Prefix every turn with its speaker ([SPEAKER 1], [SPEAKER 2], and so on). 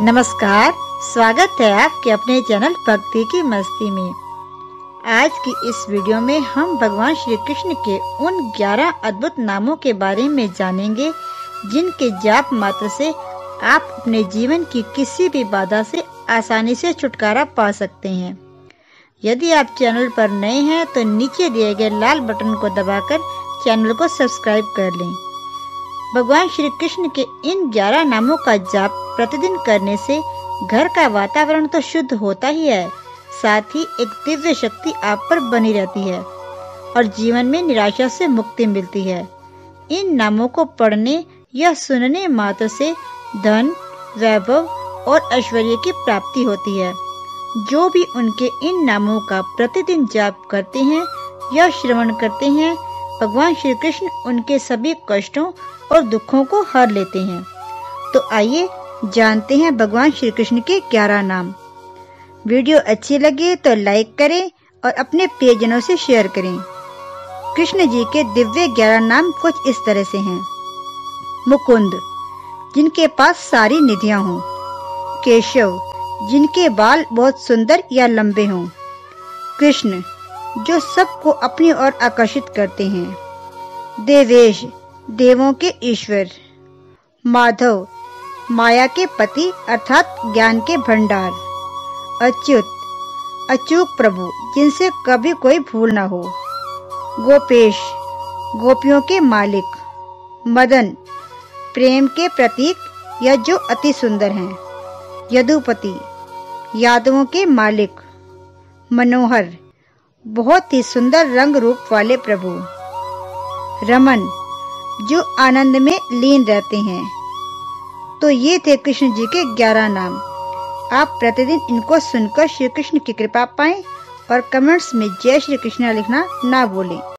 [SPEAKER 1] नमस्कार, स्वागत है आपके अपने चैनल भक्ति की मस्ती में। आज की इस वीडियो में हम भगवान श्री कृष्ण के उन 11 अद्भुत नामों के बारे में जानेंगे, जिनके जाप मात्र से आप अपने जीवन की किसी भी बाधा से आसानी से छुटकारा पा सकते हैं। यदि आप चैनल पर नए हैं तो नीचे दिए गए लाल बटन को दबाकर चैनल को सब्सक्राइब कर लें। भगवान श्री कृष्ण के इन ग्यारह नामों का जाप प्रतिदिन करने से घर का वातावरण तो शुद्ध होता ही है, साथ ही एक दिव्य शक्ति आप पर बनी रहती है और जीवन में निराशा से मुक्ति मिलती है। इन नामों को पढ़ने या सुनने मात्र से धन, वैभव और ऐश्वर्य की प्राप्ति होती है। जो भी उनके इन नामों का प्रतिदिन जाप करते हैं या श्रवण करते हैं, भगवान श्री कृष्ण उनके सभी कष्टों और दुखों को हर लेते हैं। तो आइए जानते हैं भगवान श्री कृष्ण के ग्यारह नाम। वीडियो अच्छी लगे तो लाइक करें और अपने प्रियजनों से शेयर करें। कृष्ण जी के दिव्य ग्यारह नाम कुछ इस तरह से हैं। मुकुंद, जिनके पास सारी निधियाँ हों। केशव, जिनके बाल बहुत सुंदर या लंबे हों। कृष्ण, जो सबको अपनी ओर आकर्षित करते हैं। देवेश देवों के ईश्वर। माधव, माया के पति अर्थात ज्ञान के भंडार। अच्युत, अचूक प्रभु, जिनसे कभी कोई भूल न हो। गोपेश, गोपियों के मालिक। मदन, प्रेम के प्रतीक या जो अति सुंदर हैं। यदुपति, यादवों के मालिक। मनोहर, बहुत ही सुंदर रंग रूप वाले प्रभु। रमन जो आनंद में लीन रहते हैं। तो ये थे कृष्ण जी के ग्यारह नाम। आप प्रतिदिन इनको सुनकर श्री कृष्ण की कृपा पाएँ और कमेंट्स में जय श्री कृष्णा लिखना ना भूलें।